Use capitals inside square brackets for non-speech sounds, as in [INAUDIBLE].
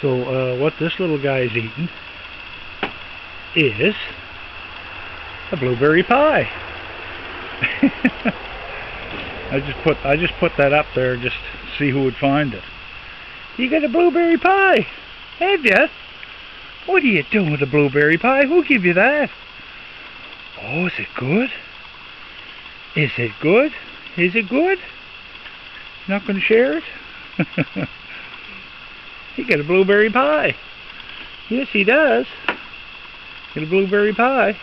So uh, what this little guy is eating is a blueberry pie. [LAUGHS] I just put I just put that up there just to see who would find it. You got a blueberry pie, have you? What are you doing with a blueberry pie? Who gave you that? Oh, is it good? Is it good? Is it good? Not going to share it? [LAUGHS] he got a blueberry pie. Yes, he does. Get a blueberry pie.